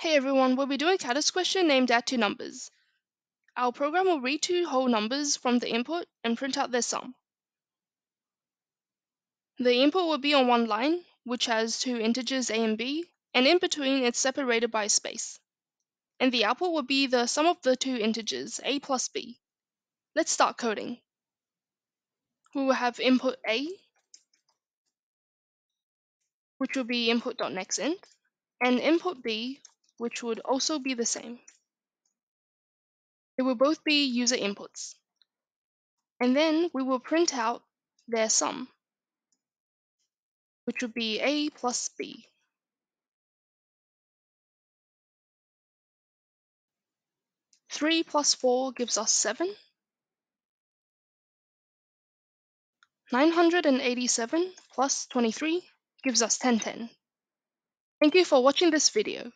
Hey everyone, we'll be doing Kattis question named add two numbers. Our program will read two whole numbers from the input and print out their sum. The input will be on one line, which has two integers a and b, and in between it's separated by a space. And the output will be the sum of the two integers, a plus b. Let's start coding. We will have input a, which will be input.nextInt, and input b, which would also be the same. It will both be user inputs. And then we will print out their sum, which would be a plus b. Three plus four gives us seven. 987 plus 23 gives us 1010. Thank you for watching this video.